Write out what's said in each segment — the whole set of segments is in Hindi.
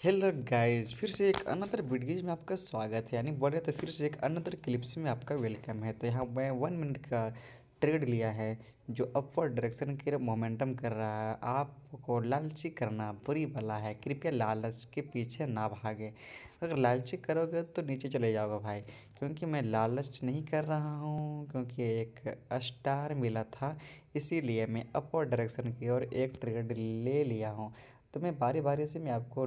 हेलो गाइस फिर से एक अनदर वीडियोज़ में आपका स्वागत है। यानी बोले तो फिर से एक अनदर क्लिप्स में आपका वेलकम है। तो यहाँ मैं वन मिनट का ट्रेड लिया है, जो अपवर्ड डायरेक्शन की मोमेंटम कर रहा है। आपको लालची करना बुरी बला है। कृपया लालच के पीछे ना भागे। अगर लालची करोगे तो नीचे चले जाओगे भाई। क्योंकि मैं लालच नहीं कर रहा हूँ, क्योंकि एक स्टार मिला था। इसीलिए मैं अपवर्ड डायरेक्शन की ओर एक ट्रेड ले लिया हूँ। तो मैं बारी बारी से मैं आपको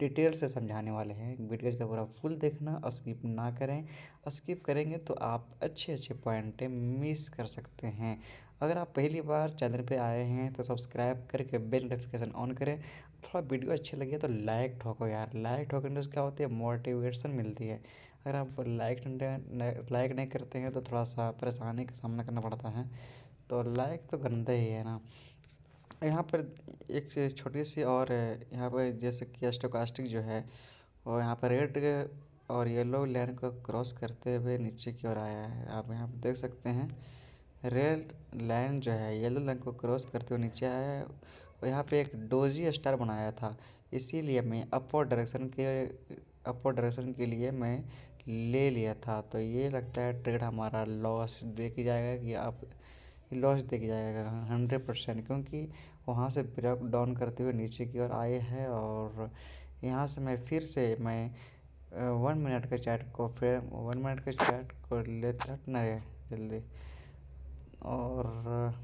डिटेल से समझाने वाले हैं। वीडियो का पूरा फुल देखना स्किप ना करें। स्किप करेंगे तो आप अच्छे अच्छे पॉइंट मिस कर सकते हैं। अगर आप पहली बार चैनल पे आए हैं तो सब्सक्राइब करके बेल नोटिफिकेशन ऑन करें। थोड़ा वीडियो अच्छी लगे तो लाइक ठोको यार। लाइक ठोकने से क्या होती है? मोटिवेशन मिलती है। अगर आप लाइक लाइक नहीं करते हैं तो थोड़ा सा परेशानी का सामना करना पड़ता है। तो लाइक तो गंदा ही है ना। यहाँ पर एक छोटी सी और यहाँ पर जैसे कि स्टोकास्टिक जो है और यहाँ पर रेड और येलो लाइन को क्रॉस करते हुए नीचे की ओर आया है। आप यहाँ पर देख सकते हैं, रेड लाइन जो है, येलो लाइन को क्रॉस करते हुए नीचे आया है। और यहाँ पे एक डोजी स्टार बनाया था। इसीलिए मैं अपवर्ड डायरेक्शन के अपवर्ड डायरेक्शन के लिए मैं ले लिया था। तो ये लगता है ट्रेड हमारा लॉस देखी जाएगा कि आप लॉस देख जाएगा हंड्रेड परसेंट क्योंकि वहाँ से ब्रेक डाउन करते हुए नीचे की ओर आए हैं और यहाँ से मैं फिर से मैं वन मिनट के चैट को फिर, वन मिनट के चैट को है जल्दी। और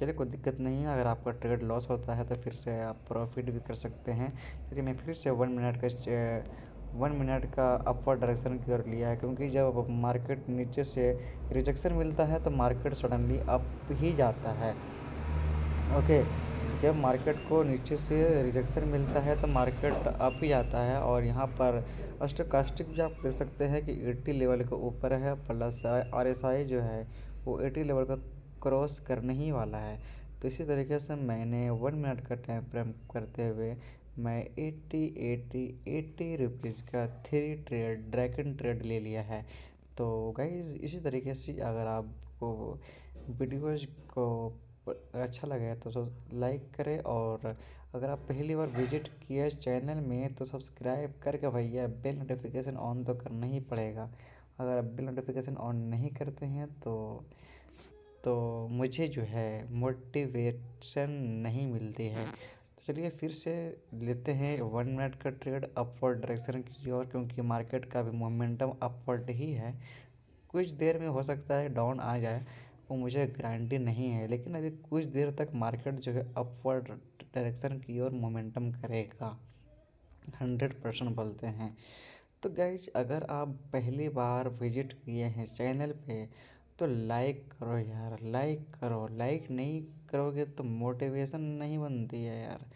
चलिए कोई दिक्कत नहीं है, अगर आपका ट्रेड लॉस होता है तो फिर से आप प्रॉफिट भी कर सकते हैं। चलिए मैं फिर से वन मिनट का वन मिनट का अपवर्ड डायरेक्शन की ओर लिया है, क्योंकि जब मार्केट नीचे से रिजेक्शन मिलता है तो मार्केट सडनली अप ही जाता है। ओके जब मार्केट को नीचे से रिजेक्शन मिलता है तो मार्केट अप ही आता है। और यहाँ पर अस्टोकास्टिक भी आप देख सकते हैं कि 80 लेवल के ऊपर है, प्लस आर एस आई जो है, वो 80 लेवल का क्रॉस करने ही वाला है। तो इसी तरीके से मैंने वन मिनट का टाइम फ्रेम करते हुए मैं एट्टी एट्टी एट्टी रुपीज़ का थ्री ट्रेड ड्रैगन ट्रेड ले लिया है। तो गाइज़ इसी तरीके से अगर आपको वीडियोज़ को अच्छा लगे तो, लाइक करें और अगर आप पहली बार विज़िट किए चैनल में तो सब्सक्राइब करके भैया बेल नोटिफिकेशन ऑन तो करना ही पड़ेगा। अगर आप बेल नोटिफिकेशन ऑन नहीं करते हैं तो तो मुझे जो है मोटिवेशन नहीं मिलती है। तो चलिए फिर से लेते हैं वन मिनट का ट्रेड अपवर्ड डायरेक्शन की ओर क्योंकि मार्केट का भी मोमेंटम अपवर्ड ही है। कुछ देर में हो सकता है डाउन आ जाए। वो मुझे गारंटी नहीं है, लेकिन अभी कुछ देर तक मार्केट जो है अपवर्ड डायरेक्शन की ओर मोमेंटम करेगा। हंड्रेड परसेंट बोलते हैं। तो गाइज़ अगर आप पहली बार विज़िट किए हैं चैनल पे तो लाइक करो यार लाइक करो। लाइक नहीं करोगे तो मोटिवेशन नहीं बनती है यार।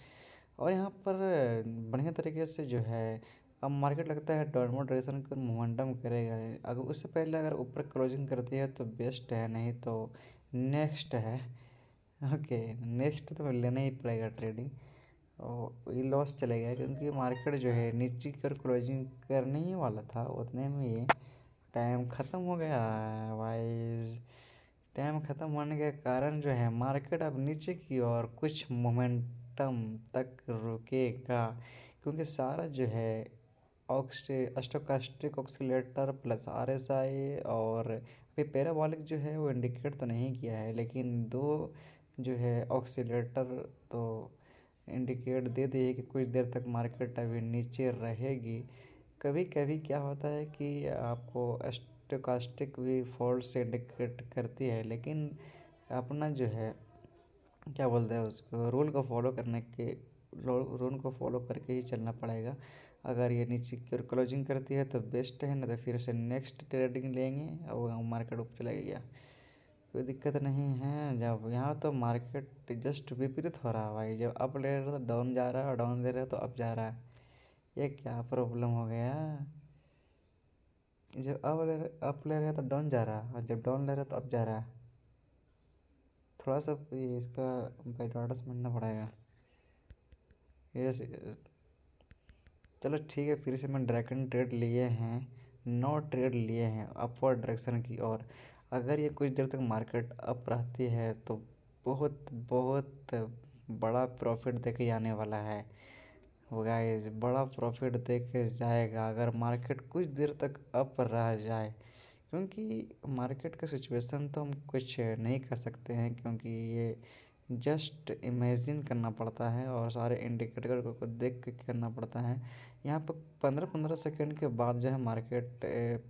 और यहाँ पर बढ़िया तरीके से जो है अब मार्केट लगता है डाउनवर्ड डायरेक्शन का मोमेंटम करेगा। अगर उससे पहले अगर ऊपर क्लोजिंग करती है तो बेस्ट है, नहीं तो नेक्स्ट है। ओके नेक्स्ट तो लेना ही पड़ेगा ट्रेडिंग और ये लॉस चले चलेगा क्योंकि मार्केट जो है नीचे कर क्लोजिंग करने ही वाला था, उतने में ये टाइम ख़त्म हो गया। वाइज टाइम ख़त्म होने के कारण जो है मार्केट अब नीचे की ओर कुछ मोमेंटम तक रुकेगा। क्योंकि सारा जो है stochastic oscillator plus R S I और अभी पैराबॉलिक जो है वो इंडिकेट तो नहीं किया है, लेकिन दो जो है ऑक्सीलेटर तो इंडिकेट दे दिए कि कुछ देर तक मार्केट अभी नीचे रहेगी। कभी कभी क्या होता है कि आपको स्टोकास्टिक भी फॉल्ट से इंडिकेट करती है, लेकिन अपना जो है, क्या बोलते हैं उसको, रूल को फॉलो करने के रूल को फॉलो करके ही चलना पड़ेगा। अगर ये नीचे की ओर क्लोजिंग करती है तो बेस्ट है ना तो फिर से नेक्स्ट ट्रेडिंग लेंगे और मार्केट ऊपर चला गया। कोई दिक्कत नहीं है, जब यहाँ तो मार्केट जस्ट विपरीत हो रहा है भाई। जब अप ले रहा तो डाउन जा रहा है, और डाउन दे रहा तो अप जा रहा है। ये क्या प्रॉब्लम हो गया? जब अब ले अप ले रहे तो डाउन जा रहा है, और जब डाउन ले रहा तो अप जा रहा है। थोड़ा सा इसका डाटा समझना पड़ेगा ये चलो ठीक है, फिर से मैं ड्रैगन ट्रेड लिए हैं नौ ट्रेड लिए हैं अपवर्ड डायरेक्शन की और अगर ये कुछ देर तक मार्केट अप रहती है तो बहुत बहुत बड़ा प्रॉफिट देके आने वाला है। वो गाइस बड़ा प्रॉफिट दे के जाएगा अगर मार्केट कुछ देर तक अप रह जाए। क्योंकि मार्केट का सिचुएशन तो हम कुछ नहीं कर सकते हैं, क्योंकि ये जस्ट इमेजिन करना पड़ता है और सारे इंडिकेटर को देख के करना पड़ता है। यहाँ पर पंद्रह पंद्रह सेकंड के बाद जो है मार्केट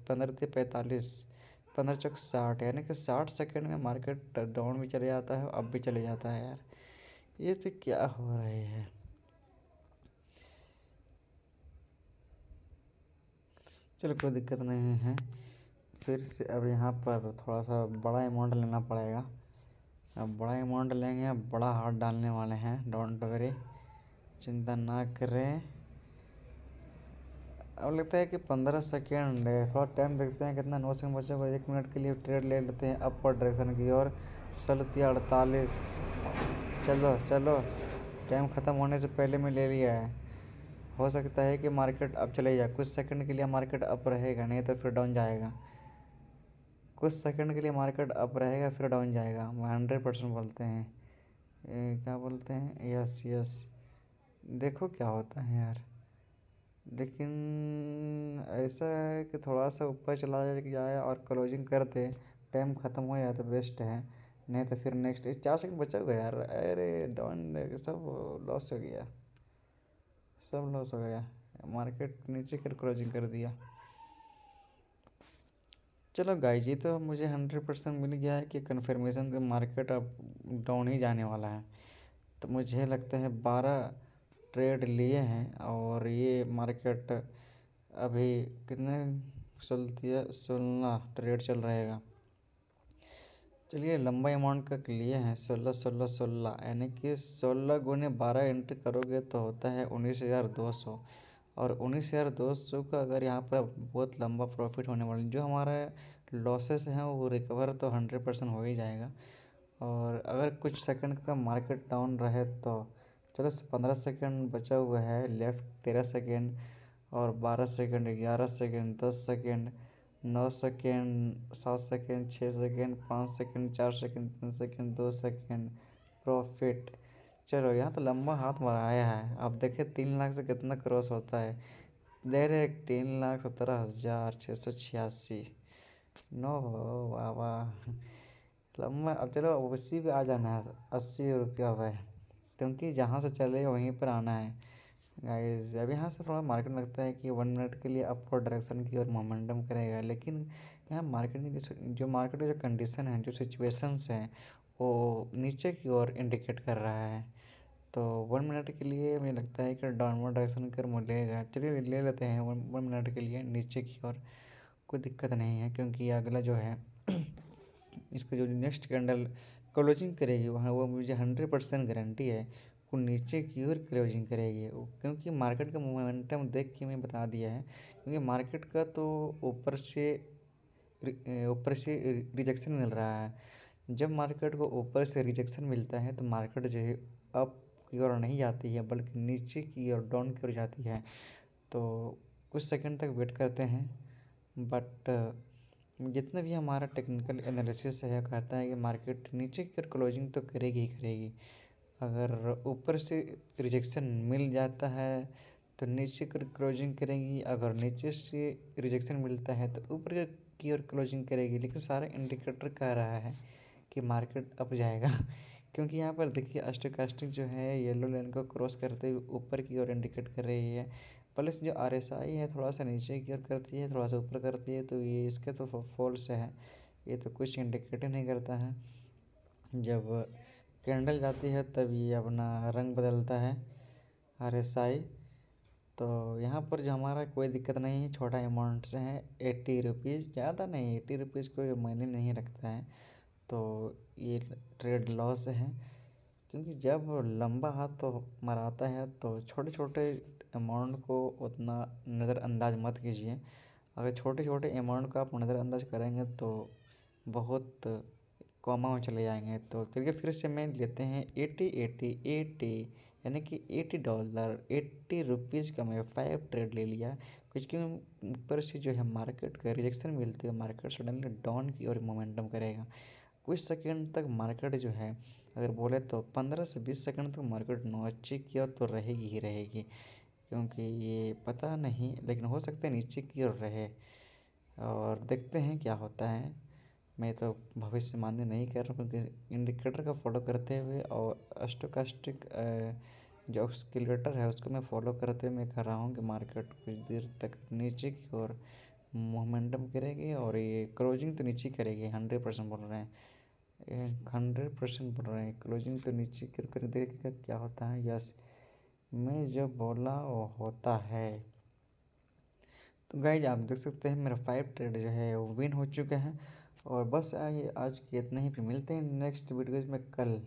पंद्रह से पैंतालीस, पंद्रह चौक साठ, यानी कि साठ सेकंड में मार्केट डाउन भी चले जाता है अब भी चले जाता है यार। ये तो क्या हो रहा है? चलो कोई दिक्कत नहीं है। फिर से अब यहाँ पर थोड़ा सा बड़ा अमाउंट लेना पड़ेगा। अब बड़ा अमाउंट लेंगे बड़ा हाथ डालने वाले हैं डोंट वरी चिंता ना करें। अब लगता है कि पंद्रह सेकेंड थोड़ा टाइम देखते हैं कितना नौ सेकंड बचा एक मिनट के लिए ट्रेड ले लेते हैं अपवर्ड डायरेक्शन की और सलती अड़तालीस। चलो चलो टाइम ख़त्म होने से पहले में ले लिया है। हो सकता है कि मार्केट अब चले जाए, कुछ सेकंड के लिए मार्केट अप रहेगा, नहीं तो फिर डाउन जाएगा। कुछ सेकंड के लिए मार्केट अप रहेगा फिर डाउन जाएगा। हम हंड्रेड परसेंट बोलते हैं। ए, क्या बोलते हैं? Yes yes. देखो क्या होता है यार। लेकिन ऐसा है कि थोड़ा सा ऊपर चला जाए और क्लोजिंग कर दे। टाइम ख़त्म हो जाए तो बेस्ट है। नहीं तो फिर नेक्स्ट चार सेकंड बचा हुआ यार। अरे डाउन सब लॉस हो गया। सब लॉस हो गया। मार्केट नीचे कर क्लोजिंग कर दिया। चलो गाइज़ ये तो मुझे हंड्रेड परसेंट मिल गया है कि कन्फर्मेशन का मार्केट अब डाउन ही जाने वाला है। तो मुझे लगता है बारह ट्रेड लिए हैं और ये मार्केट अभी कितने चलती है? सोलह ट्रेड चल रहेगा। चलिए, लंबा अमाउंट का लिए हैं, सोलह सोलह सोलह। यानी कि सोलह गुने बारह एंट्री करोगे तो होता है उन्नीस हज़ार दो सौ। और उन्नीस हज़ार दो सौ का अगर यहाँ पर बहुत लंबा प्रॉफिट होने वाला, जो हमारा लॉसेस हैं, वो रिकवर तो हंड्रेड परसेंट हो ही जाएगा। और अगर कुछ सेकंड का मार्केट डाउन रहे तो चलो पंद्रह सेकंड बचा हुआ है लेफ़्ट तेरह सेकंड और बारह सेकंड ग्यारह सेकंड दस सेकंड नौ सेकंड सात सेकंड छः सेकंड पाँच सेकंड चार सेकंड तीन सेकंड दो सेकंड प्रॉफिट चलो यहाँ तो लंबा हाथ मराया है। अब देखिए, तीन लाख से कितना क्रॉस होता है। दे रहे तीन लाख सत्रह हज़ार छः सौ छियासी। नो, वाह वाह। लंबा, अब चलो अस्सी पे आ जाना है, अस्सी रुपया वह क्योंकि जहाँ से चले, वहीं पर आना है। गाइस अब यहाँ से थोड़ा मार्केट लगता है कि वन मिनट के लिए अपवर्ड डायरेक्शन की ओर मोमेंटम करेगा। लेकिन यहाँ मार्केट की जो जो मार्केट की जो कंडीशन है, जो सिचुएशंस हैं, वो नीचे की ओर इंडिकेट कर रहा है। तो वन मिनट के लिए मुझे लगता है कि डाउनवर्ड डायरेक्शन कर मिलेगा चलिए ले लेते हैं वन वन मिनट के लिए नीचे की ओर। कोई दिक्कत नहीं है क्योंकि अगला जो है, इसका जो नेक्स्ट कैंडल क्लोजिंग करेगी, वहाँ वो मुझे हंड्रेड परसेंट गारंटी है वो नीचे की ओर क्लोजिंग करेगी। क्योंकि मार्केट का मोमेंटम देख के मैं बता दिया है, क्योंकि मार्केट का तो ऊपर से ऊपर से रिजेक्शन मिल रहा है। जब मार्केट को ऊपर से रिजेक्शन मिलता है तो मार्केट जो है अप की ओर नहीं जाती है, बल्कि नीचे की ओर डाउन की ओर जाती है। तो कुछ सेकंड तक वेट करते हैं बट जितना भी हमारा टेक्निकल एनालिसिस है कहता है कि मार्केट नीचे की ओर क्लोजिंग तो करेगी ही करेगी। अगर ऊपर से रिजेक्शन मिल जाता है तो नीचे की ओर क्लोजिंग करेगी। अगर नीचे से रिजेक्शन मिलता है तो ऊपर की ओर क्लोजिंग करेगी। लेकिन सारा इंडिकेटर कह रहा है कि मार्केट अप जाएगा। क्योंकि यहाँ पर देखिए अस्टोकास्टिक जो है येलो लाइन को क्रॉस करते हुए ऊपर की ओर इंडिकेट कर रही है। प्लस जो आर एस आई है थोड़ा सा नीचे की ओर करती है, थोड़ा सा ऊपर करती है तो ये इसके तो फॉल्स है। ये तो कुछ इंडिकेट नहीं करता है। जब कैंडल जाती है तब ये अपना रंग बदलता है आर एस आई तो यहाँ पर जो हमारा कोई दिक्कत नहीं है, छोटा अमाउंट से है एट्टी रुपीज़ ज़्यादा नहीं एट्टी रुपीज़ कोई मायने नहीं रखता है। तो ये ट्रेड लॉस है। क्योंकि जब लंबा हाथ तो मराता है तो छोटे छोटे अमाउंट को उतना नज़रअंदाज मत कीजिए। अगर छोटे छोटे अमाउंट का आप नज़रअंदाज करेंगे तो बहुत कॉमा में चले जाएँगे। तो चलिए फिर से मैं लेते हैं एटी एटी एटी यानी कि एटी डॉलर एट्टी रुपीज़ का मैं फाइव ट्रेड ले लिया। क्योंकि ऊपर से जो है मार्केट का रिजेक्शन मिलते हुए मार्केट सडनली डाउन की ओर मोमेंटम करेगा। कुछ सेकंड तक मार्केट जो है, अगर बोले तो पंद्रह से बीस सेकंड तक मार्केट नीचे की ओर तो रहेगी ही रहेगी, क्योंकि ये पता नहीं, लेकिन हो सकता है नीचे की ओर रहे। और देखते हैं क्या होता है। मैं तो भविष्य मान्य नहीं कर रहा क्योंकि इंडिकेटर का फॉलो करते हुए और स्टोकास्टिक जो ऑस्किलेटर है, उसको मैं फॉलो करते हुए मैं कर रहा हूँ कि मार्केट कुछ देर तक नीचे की ओर मोमेंटम करेगी और ये क्लोजिंग तो नीचे करेगी, हंड्रेड परसेंट बोल रहे हैं। हंड्रेड परसेंट बोल रहे हैं, क्लोजिंग तो नीचे कर कर देखेगा क्या होता है। यस, मैं जो बोला वो होता है। तो गाइज़ आप देख सकते हैं मेरा फाइव ट्रेड जो है वो विन हो चुका है। और बस आज के इतने ही फिर मिलते हैं। नेक्स्ट वीडियोज़ में कल।